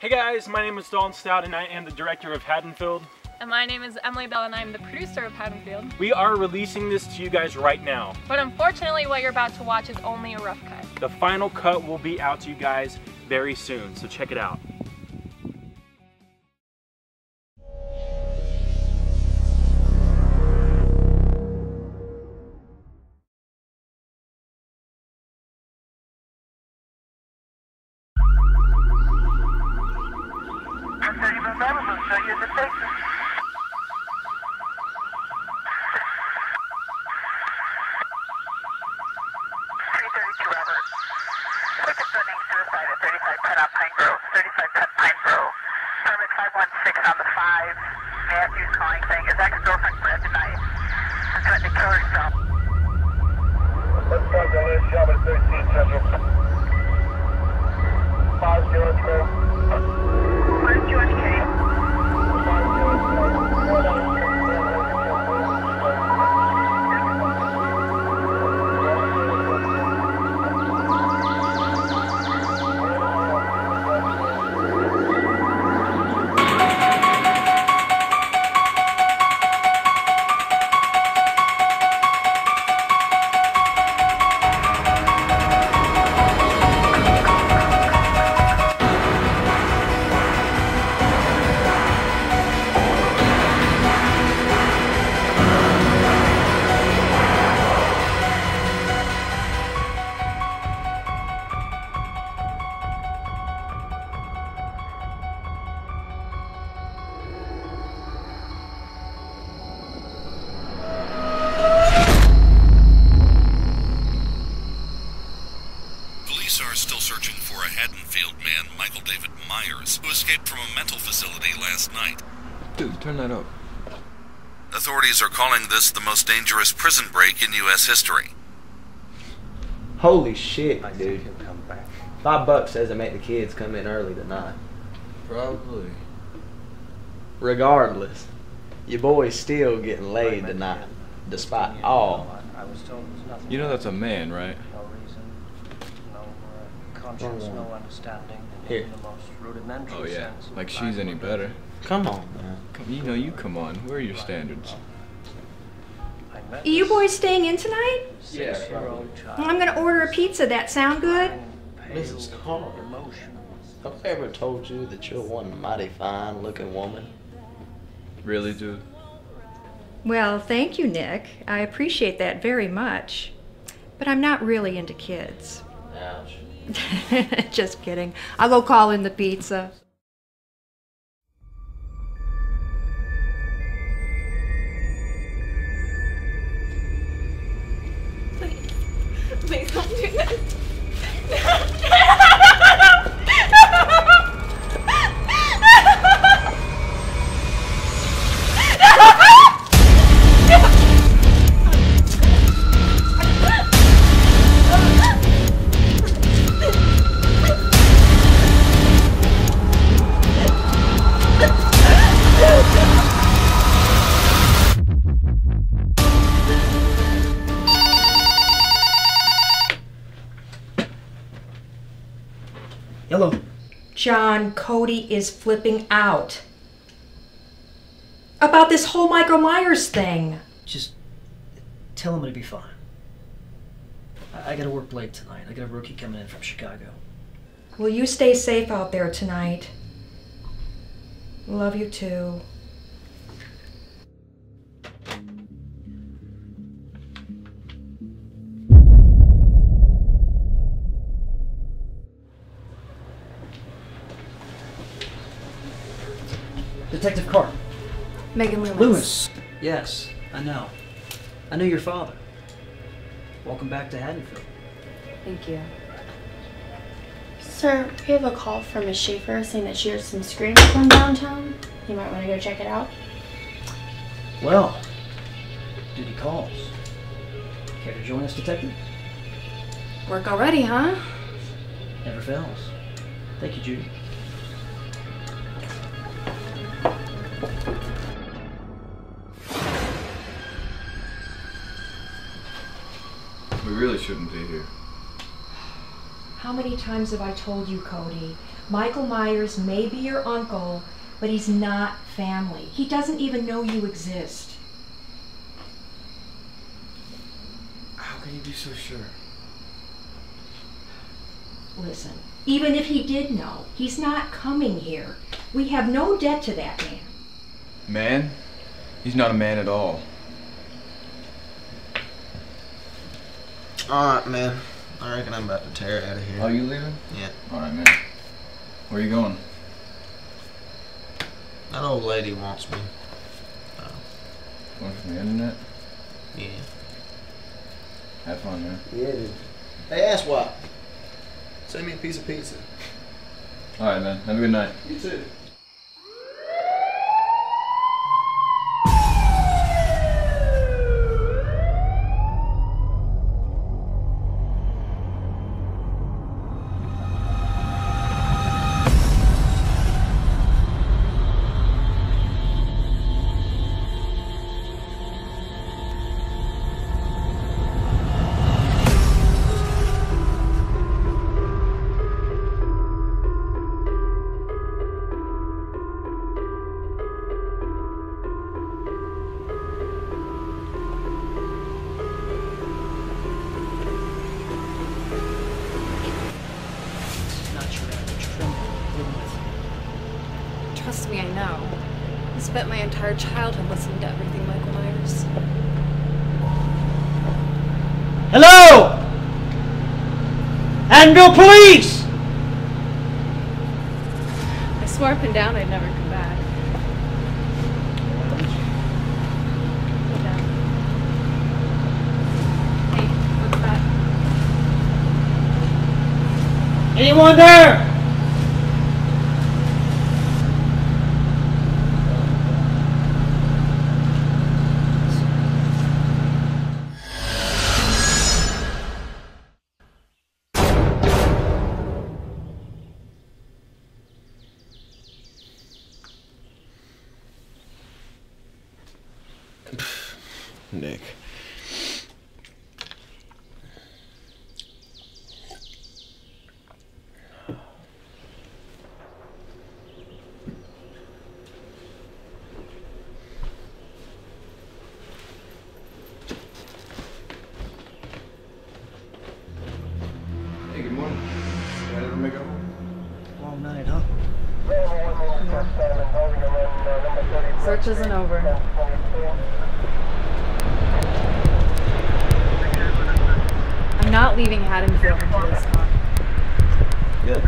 Hey guys, my name is Dalton Stout and I am the director of Haddonfield. And my name is Emily Bell and I'm the producer of Haddonfield. We are releasing this to you guys right now. But unfortunately what you're about to watch is only a rough cut. The final cut will be out to you guys very soon, so check it out. Pine Grove, 35 Cut Pine Grove. Permit 516 on the 5. Matthews calling saying his ex-girlfriend a knife and threatened to kill herself. Let's go to Liz Shelby 13 Myers, who escaped from a mental facility last night. Dude, turn that up. Authorities are calling this the most dangerous prison break in U.S. history. Holy shit, dude. Five bucks doesn't make the kids come in early tonight. Probably. Regardless, your boy's still getting laid tonight, despite all. I was told there's nothing. You know that's a man, right? No reason, no uh, conscience, no understanding. Here. In the most rudimentary Oh yeah. Like she's any better. Come on, man. Come, you know you come on. Where are your standards? Are You boys staying in tonight? Six-year-old child. Well, I'm gonna order a pizza. That sound good? Mrs. Carr. Emotional. Have I ever told you that you're one mighty fine looking woman? Really, dude? Well, thank you, Nick. I appreciate that very much. But I'm not really into kids. Ouch. Just kidding. I'll go call in the pizza. Please don't do John, Cody is flipping out. About this whole Michael Myers thing. Just tell him it'll be fine. I, I gotta work late tonight. I got a rookie coming in from Chicago. Will you stay safe out there tonight? Love you too. Megan Loomis. Loomis. Yes, I know. I knew your father. Welcome back to Haddonfield. Thank you. Sir, we have a call from Miss Schaefer saying that she heard some screaming from downtown. You might want to go check it out. Well, duty calls. Care to join us, Detective? Work already, huh? Never fails. Thank you, Judy. Shouldn't be here. How How many times have I told you, Cody? Michael Myers may be your uncle, but he's not family. He doesn't even know you exist. How can you be so sure? Listen, even if he did know, he's not coming here. We have no debt to that man. Man? He's not a man at all. Alright, man. I reckon I'm about to tear it out of here. Are you leaving? Yeah. Alright, man. Where are you going? That old lady wants me. Going from the internet? Yeah. Have fun, man. Yeah, dude. Hey, ask what? Send me a piece of pizza. Alright, man. Have a good night. You too. Entire childhood listening to everything Michael Myers. Hello! Anvil Police! I swore up and down I'd never come back. Hey, what's that? Anyone there? Nick. Hey, good morning. Ready to make up? Long night, huh? Search isn't over. I'm not leaving Haddonfield until it's done. Good.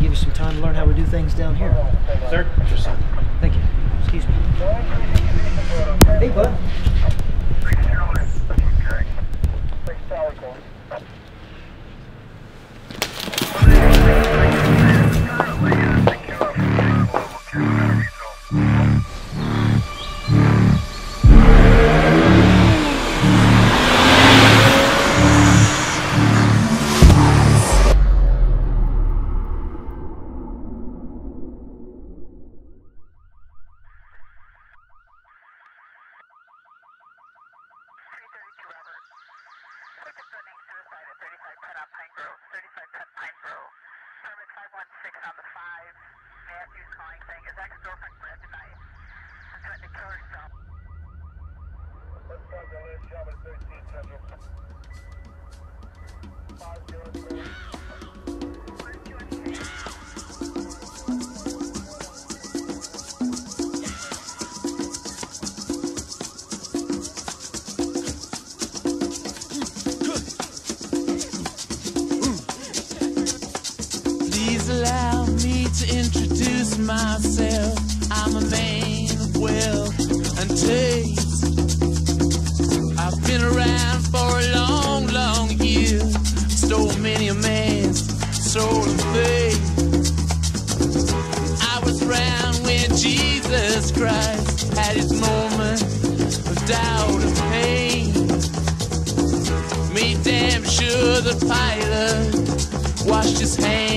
Give you some time to learn how we do things down here. Sir, it's your. Thank you. Excuse me. Hey, bud. Washed his hands